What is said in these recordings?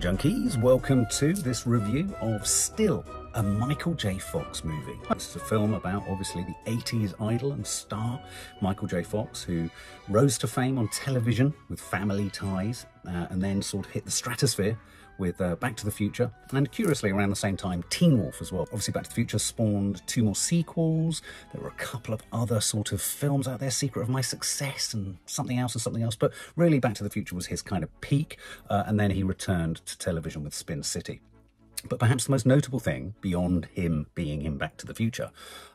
junkies, welcome to this review of Still, a Michael J. Fox movie. Is a film about obviously the 80s idol and star Michael J. Fox, who rose to fame on television with family ties uh, and then sort of hit the stratosphere with uh, Back to the Future, and curiously around the same time, Teen Wolf as well. Obviously, Back to the Future spawned two more sequels. There were a couple of other sort of films out there, Secret of My Success and something else and something else. But really, Back to the Future was his kind of peak, uh, and then he returned to television with Spin City. But perhaps the most notable thing, beyond him being in Back to the Future,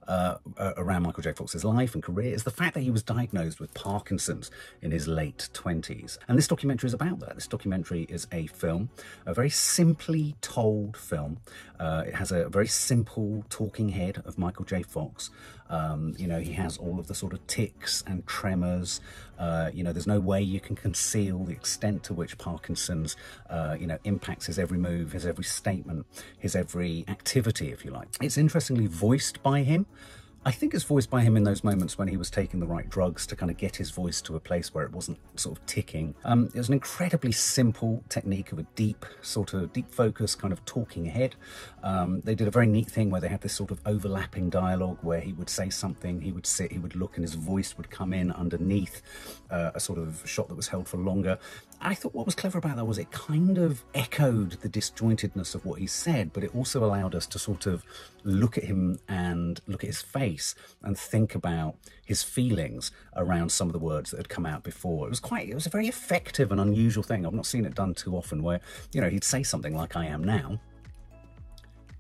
uh, around Michael J. Fox's life and career, is the fact that he was diagnosed with Parkinson's in his late 20s. And this documentary is about that. This documentary is a film, a very simply told film. Uh, it has a very simple talking head of Michael J. Fox. Um, you know, he has all of the sort of tics and tremors. Uh, you know, there's no way you can conceal the extent to which Parkinson's, uh, you know, impacts his every move, his every statement, his every activity, if you like. It's interestingly voiced by him. I think it's voiced by him in those moments when he was taking the right drugs to kind of get his voice to a place where it wasn't sort of ticking. Um, it was an incredibly simple technique of a deep, sort of deep focus kind of talking head. Um, they did a very neat thing where they had this sort of overlapping dialogue where he would say something, he would sit, he would look, and his voice would come in underneath uh, a sort of shot that was held for longer. I thought what was clever about that was it kind of echoed the disjointedness of what he said, but it also allowed us to sort of look at him and look at his face and think about his feelings around some of the words that had come out before. It was quite, it was a very effective and unusual thing. I've not seen it done too often where, you know, he'd say something like, I am now,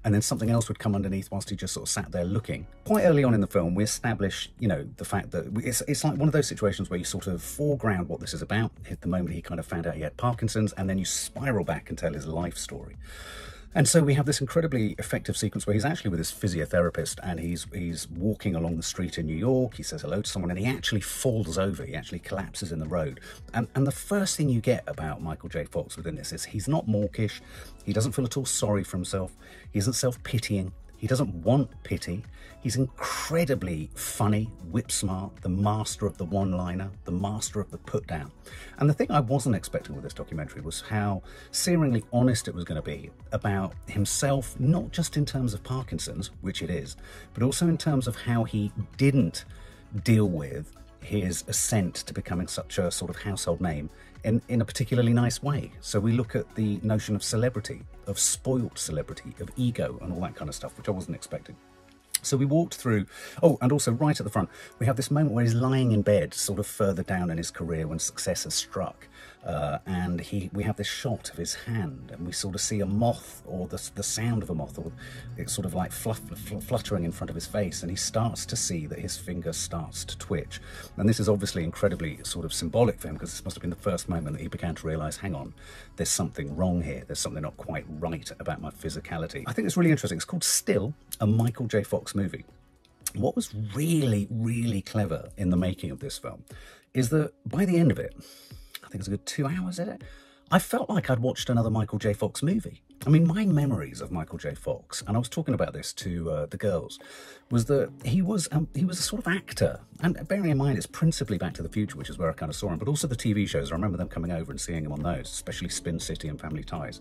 and then something else would come underneath whilst he just sort of sat there looking. Quite early on in the film, we establish, you know, the fact that it's, it's like one of those situations where you sort of foreground what this is about at the moment he kind of found out he had Parkinson's, and then you spiral back and tell his life story. And so we have this incredibly effective sequence where he's actually with his physiotherapist and he's he's walking along the street in New York. He says hello to someone and he actually falls over. He actually collapses in the road. And, and the first thing you get about Michael J. Fox within this is he's not mawkish. He doesn't feel at all sorry for himself. He isn't self-pitying. He doesn't want pity. He's incredibly funny, whip smart, the master of the one liner, the master of the put down. And the thing I wasn't expecting with this documentary was how searingly honest it was going to be about himself, not just in terms of Parkinson's, which it is, but also in terms of how he didn't deal with his ascent to becoming such a sort of household name in, in a particularly nice way. So we look at the notion of celebrity, of spoilt celebrity, of ego, and all that kind of stuff, which I wasn't expecting. So we walked through. Oh, and also right at the front, we have this moment where he's lying in bed, sort of further down in his career when success has struck, uh, and he we have this shot of his hand, and we sort of see a moth or the the sound of a moth, or it's sort of like fluff, fluttering in front of his face, and he starts to see that his finger starts to twitch, and this is obviously incredibly sort of symbolic for him because this must have been the first moment that he began to realise, hang on, there's something wrong here. There's something not quite right about my physicality. I think it's really interesting. It's called Still, a Michael J. Fox movie. What was really, really clever in the making of this film is that by the end of it, I think it's a good two hours in it, I felt like I'd watched another Michael J. Fox movie. I mean, my memories of Michael J. Fox, and I was talking about this to uh, the girls, was that he was um, he was a sort of actor. And bearing in mind, it's principally Back to the Future, which is where I kind of saw him, but also the TV shows. I remember them coming over and seeing him on those, especially Spin City and Family Ties.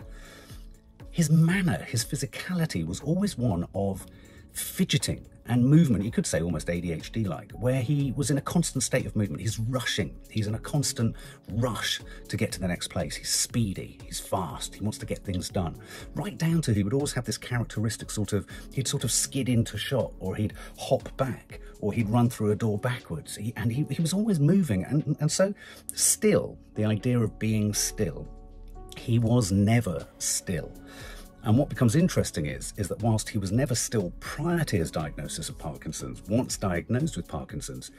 His manner, his physicality was always one of fidgeting and movement, you could say almost ADHD like, where he was in a constant state of movement. He's rushing, he's in a constant rush to get to the next place. He's speedy, he's fast, he wants to get things done. Right down to he would always have this characteristic sort of, he'd sort of skid into shot or he'd hop back or he'd run through a door backwards. He, and he, he was always moving. And, and so, still, the idea of being still, he was never still. And what becomes interesting is, is that whilst he was never still prior to his diagnosis of Parkinson's, once diagnosed with Parkinson's,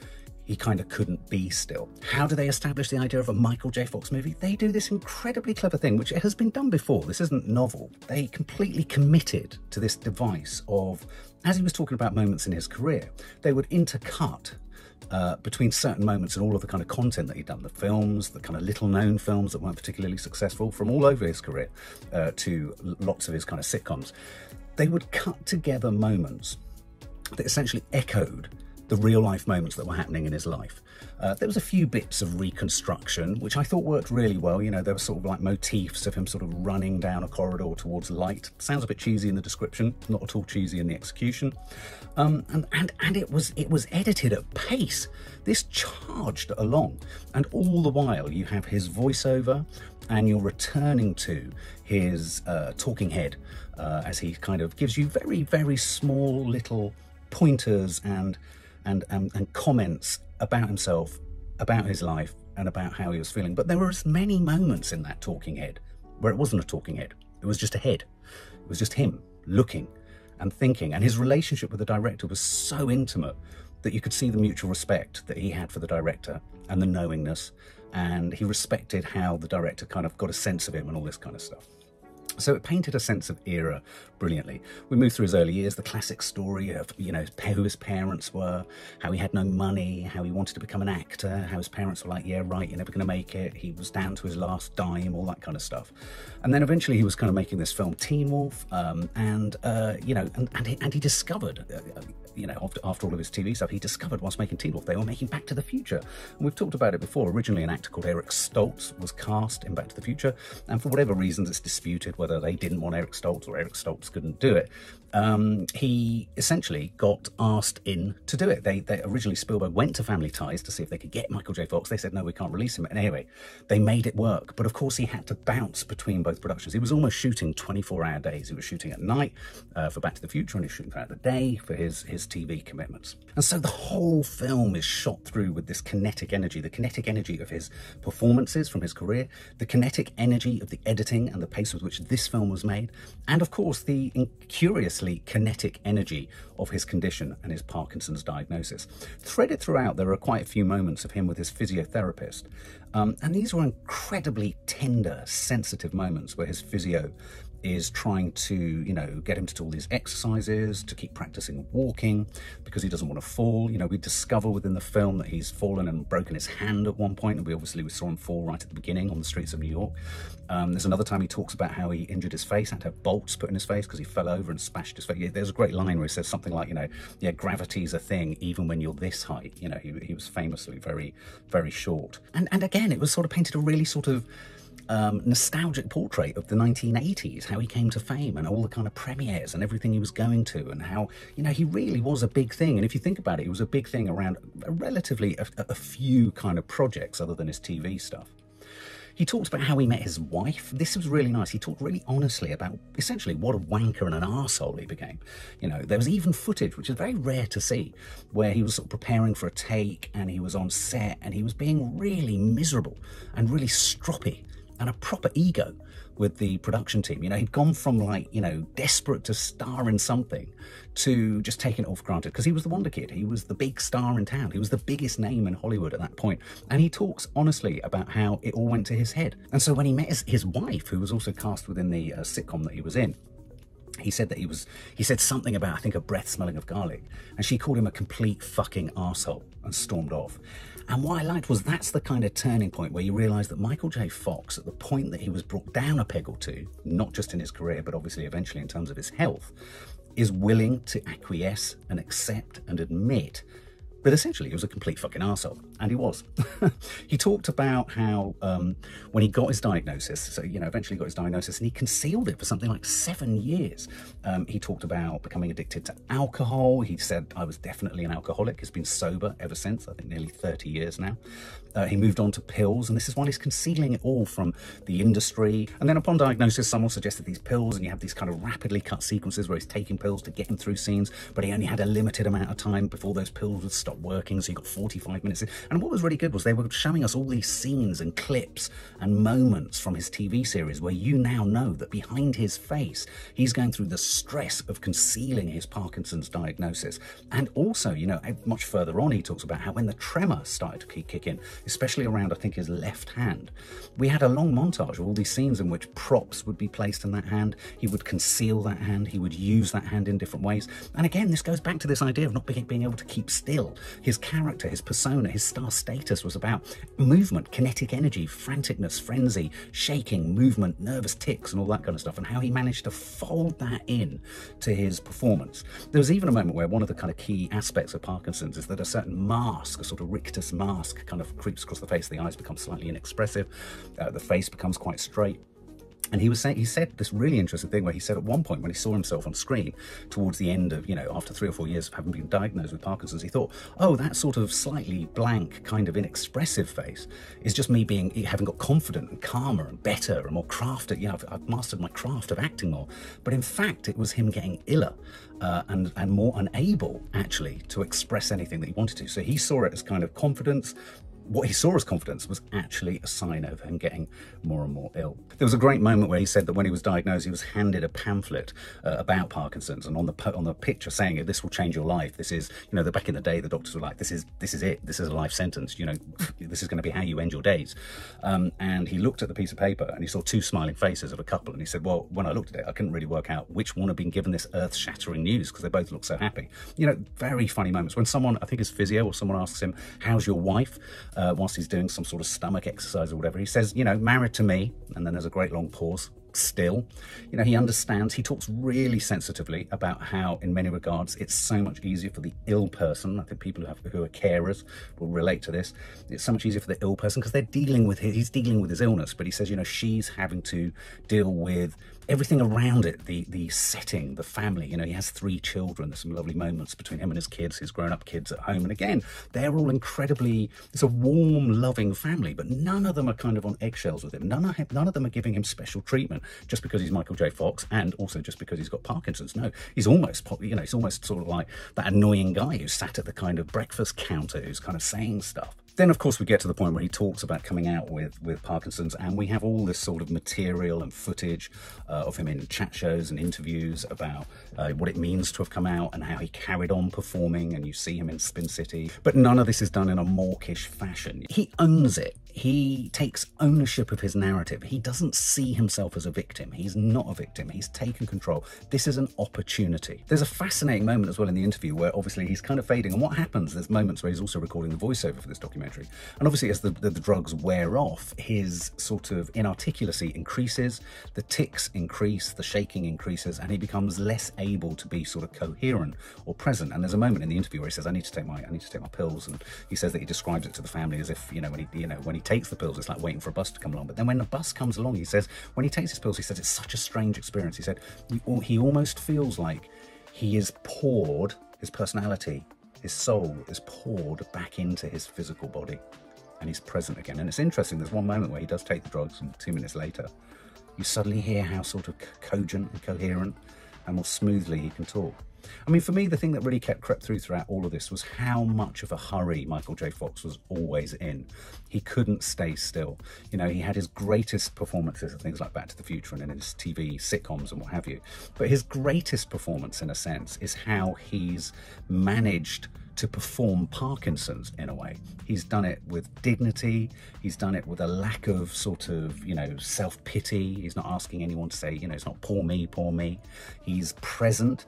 he kind of couldn't be still. How do they establish the idea of a Michael J. Fox movie? They do this incredibly clever thing, which has been done before. This isn't novel. They completely committed to this device of, as he was talking about moments in his career, they would intercut uh, between certain moments and all of the kind of content that he'd done, the films, the kind of little known films that weren't particularly successful from all over his career uh, to lots of his kind of sitcoms, they would cut together moments that essentially echoed the real life moments that were happening in his life. Uh, there was a few bits of reconstruction, which I thought worked really well. You know, there were sort of like motifs of him sort of running down a corridor towards light. Sounds a bit cheesy in the description, not at all cheesy in the execution. Um, and, and, and it was it was edited at pace. This charged along, and all the while you have his voiceover, and you're returning to his uh, talking head uh, as he kind of gives you very very small little pointers and and, and, and comments about himself, about his life, and about how he was feeling. But there were as many moments in that talking head where it wasn't a talking head, it was just a head. It was just him looking and thinking. And his relationship with the director was so intimate that you could see the mutual respect that he had for the director and the knowingness. And he respected how the director kind of got a sense of him and all this kind of stuff. So it painted a sense of era brilliantly. We move through his early years, the classic story of, you know, who his parents were, how he had no money, how he wanted to become an actor, how his parents were like, yeah, right, you're never going to make it. He was down to his last dime, all that kind of stuff. And then eventually he was kind of making this film, Teen Wolf, um, and, uh, you know, and, and, he, and he discovered, uh, you know, after, after all of his TV stuff, he discovered whilst making Teen Wolf, they were making Back to the Future. And we've talked about it before. Originally, an actor called Eric Stoltz was cast in Back to the Future, and for whatever reasons, it's disputed whether they didn't want Eric Stoltz or Eric Stoltz couldn't do it um, he essentially got asked in to do it. They, they, originally Spielberg went to Family Ties to see if they could get Michael J. Fox. They said no, we can't release him. And anyway, they made it work. But of course, he had to bounce between both productions. He was almost shooting 24-hour days. He was shooting at night uh, for Back to the Future, and he was shooting throughout the day for his his TV commitments. And so the whole film is shot through with this kinetic energy, the kinetic energy of his performances from his career, the kinetic energy of the editing and the pace with which this film was made, and of course the kinetic energy of his condition and his Parkinson's diagnosis. Threaded throughout, there are quite a few moments of him with his physiotherapist. Um, and these were incredibly tender, sensitive moments where his physio is trying to, you know, get him to do all these exercises, to keep practicing walking because he doesn't want to fall. You know, we discover within the film that he's fallen and broken his hand at one point, and we obviously we saw him fall right at the beginning on the streets of New York. Um, there's another time he talks about how he injured his face, had to have bolts put in his face because he fell over and smashed his face. Yeah, there's a great line where he says something like, you know, yeah, gravity's a thing even when you're this height. You know, he, he was famously very, very short. And, and again, it was sort of painted a really sort of um, nostalgic portrait of the 1980s, how he came to fame and all the kind of premieres and everything he was going to, and how, you know, he really was a big thing. And if you think about it, he was a big thing around a relatively a, a few kind of projects other than his TV stuff. He talked about how he met his wife. This was really nice. He talked really honestly about essentially what a wanker and an arsehole he became. You know, there was even footage, which is very rare to see, where he was sort of preparing for a take and he was on set and he was being really miserable and really stroppy and a proper ego with the production team. You know, he'd gone from like, you know, desperate to star in something to just taking it for granted because he was the Wonder Kid. He was the big star in town. He was the biggest name in Hollywood at that point. And he talks honestly about how it all went to his head. And so when he met his, his wife, who was also cast within the uh, sitcom that he was in, he said that he was he said something about I think a breath smelling of garlic and she called him a complete fucking asshole and stormed off and what I liked was that's the kind of turning point where you realise that Michael J. Fox, at the point that he was brought down a peg or two, not just in his career, but obviously eventually in terms of his health, is willing to acquiesce and accept and admit but essentially, he was a complete fucking arsehole, and he was. he talked about how um, when he got his diagnosis, so, you know, eventually got his diagnosis, and he concealed it for something like seven years. Um, he talked about becoming addicted to alcohol. He said, I was definitely an alcoholic. He's been sober ever since, I think nearly 30 years now. Uh, he moved on to pills, and this is while he's concealing it all from the industry. And then upon diagnosis, someone suggested these pills, and you have these kind of rapidly cut sequences where he's taking pills to get him through scenes, but he only had a limited amount of time before those pills would stop working, so he got 45 minutes. And what was really good was they were showing us all these scenes and clips and moments from his TV series where you now know that behind his face, he's going through the stress of concealing his Parkinson's diagnosis. And also, you know, eh, much further on, he talks about how when the tremor started to kick in, especially around, I think, his left hand. We had a long montage of all these scenes in which props would be placed in that hand. He would conceal that hand. He would use that hand in different ways. And again, this goes back to this idea of not being able to keep still. His character, his persona, his star status was about movement, kinetic energy, franticness, frenzy, shaking, movement, nervous ticks, and all that kind of stuff, and how he managed to fold that in to his performance. There was even a moment where one of the kind of key aspects of Parkinson's is that a certain mask, a sort of rictus mask, kind of creeps across the face. The eyes become slightly inexpressive, uh, the face becomes quite straight. And he was saying, he said this really interesting thing where he said at one point when he saw himself on screen towards the end of, you know, after three or four years of having been diagnosed with Parkinson's, he thought, oh, that sort of slightly blank, kind of inexpressive face is just me being, having got confident and calmer and better and more crafted. You know, I've, I've mastered my craft of acting more. But in fact, it was him getting iller uh, and, and more unable actually to express anything that he wanted to. So he saw it as kind of confidence, what he saw as confidence was actually a sign of him getting more and more ill. There was a great moment where he said that when he was diagnosed, he was handed a pamphlet uh, about Parkinson's, and on the on the picture saying it, "This will change your life." This is, you know, back in the day, the doctors were like, "This is this is it. This is a life sentence. You know, this is going to be how you end your days." Um, and he looked at the piece of paper and he saw two smiling faces of a couple, and he said, "Well, when I looked at it, I couldn't really work out which one had been given this earth-shattering news because they both looked so happy." You know, very funny moments when someone, I think, his physio or someone asks him, "How's your wife?" Uh, whilst he's doing some sort of stomach exercise or whatever. He says, you know, married to me, and then there's a great long pause. Still, you know, he understands, he talks really sensitively about how, in many regards, it's so much easier for the ill person. I think people who, have, who are carers will relate to this. It's so much easier for the ill person because they're dealing with his, he's dealing with his illness, but he says, you know, she's having to deal with everything around it, the the setting, the family. You know, he has three children. There's some lovely moments between him and his kids, his grown-up kids at home. And again, they're all incredibly. It's a warm, loving family, but none of them are kind of on eggshells with him. None of none of them are giving him special treatment just because he's Michael J. Fox, and also just because he's got Parkinson's. No, he's almost, you know, he's almost sort of like that annoying guy who sat at the kind of breakfast counter who's kind of saying stuff. Then, of course, we get to the point where he talks about coming out with, with Parkinson's, and we have all this sort of material and footage uh, of him in chat shows and interviews about uh, what it means to have come out and how he carried on performing, and you see him in Spin City. But none of this is done in a mawkish fashion. He owns it he takes ownership of his narrative. He doesn't see himself as a victim. He's not a victim. He's taken control. This is an opportunity. There's a fascinating moment as well in the interview where obviously he's kind of fading. And what happens, there's moments where he's also recording the voiceover for this documentary. And obviously, as the, the, the drugs wear off, his sort of inarticulacy increases, the tics increase, the shaking increases, and he becomes less able to be sort of coherent or present. And there's a moment in the interview where he says, I need to take my I need to take my pills. And he says that he describes it to the family as if, you know, when he you know, when he takes the pills, it's like waiting for a bus to come along. But then when the bus comes along, he says, when he takes his pills, he says it's such a strange experience. He said he almost feels like he is poured, his personality, his soul is poured back into his physical body and he's present again. And it's interesting, there's one moment where he does take the drugs and two minutes later, you suddenly hear how sort of cogent and coherent and more smoothly he can talk. I mean, for me, the thing that really kept crept through throughout all of this was how much of a hurry Michael J. Fox was always in. He couldn't stay still. You know, he had his greatest performances of things like Back to the Future and in his TV sitcoms and what have you. But his greatest performance, in a sense, is how he's managed to perform Parkinson's in a way. He's done it with dignity. He's done it with a lack of sort of, you know, self pity. He's not asking anyone to say, you know, it's not poor me, poor me. He's present.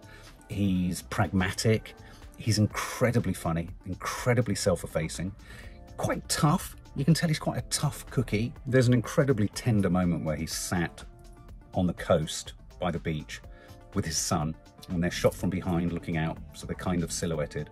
He's pragmatic. He's incredibly funny, incredibly self-effacing, quite tough. You can tell he's quite a tough cookie. There's an incredibly tender moment where he's sat on the coast by the beach with his son, and they're shot from behind looking out, so they're kind of silhouetted.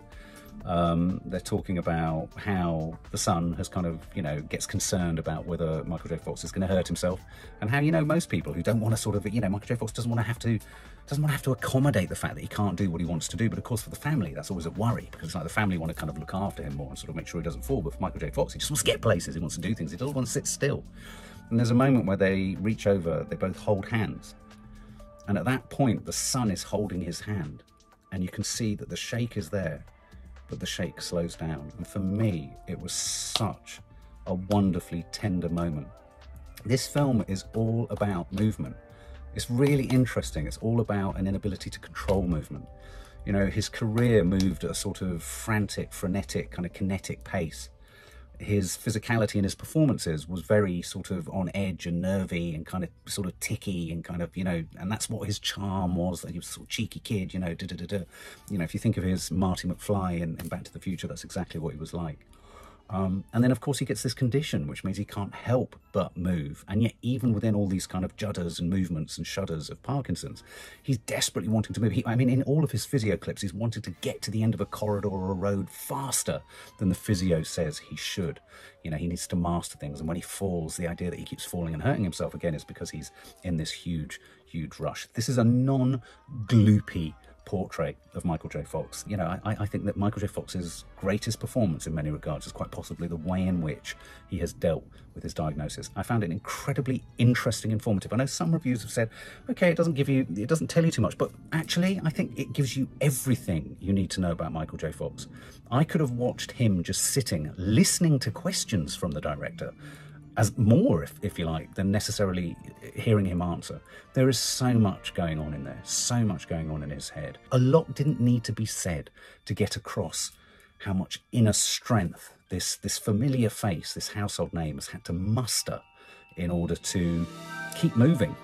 Um, they're talking about how the son has kind of, you know, gets concerned about whether Michael J. Fox is going to hurt himself, and how you know most people who don't want to sort of, you know, Michael J. Fox doesn't want to have to doesn't want to have to accommodate the fact that he can't do what he wants to do. But of course, for the family, that's always a worry because it's like the family want to kind of look after him more and sort of make sure he doesn't fall. But for Michael J. Fox, he just wants to get places, he wants to do things, he doesn't want to sit still. And there's a moment where they reach over, they both hold hands. And at that point, the son is holding his hand. And you can see that the shake is there, but the shake slows down. And for me, it was such a wonderfully tender moment. This film is all about movement. It's really interesting. It's all about an inability to control movement. You know, his career moved at a sort of frantic, frenetic, kind of kinetic pace. His physicality and his performances was very sort of on edge and nervy and kind of sort of ticky and kind of you know and that's what his charm was that he was a sort of cheeky kid you know da, da, da, da. you know if you think of his marty mcfly in, in back to the future that's exactly what he was like um, and then, of course, he gets this condition, which means he can't help but move. And yet, even within all these kind of judders and movements and shudders of Parkinson's, he's desperately wanting to move. He, I mean, in all of his physio clips, he's wanted to get to the end of a corridor or a road faster than the physio says he should. You know, he needs to master things. And when he falls, the idea that he keeps falling and hurting himself again is because he's in this huge, huge rush. This is a non gloopy portrait of Michael J. Fox. You know, I, I, think that Michael J. Fox's greatest performance in many regards is quite possibly the way in which he has dealt with his diagnosis. I found it incredibly interesting, informative. I know some reviews have said, okay, it doesn't give you, it doesn't tell you too much, but actually, I think it gives you everything you need to know about Michael J. Fox. I could have watched him just sitting, listening to questions from the director as more, if, if you like, than necessarily hearing him answer. There is so much going on in there, so much going on in his head. A lot didn't need to be said to get across how much inner strength this, this familiar face, this household name has had to muster in order to keep moving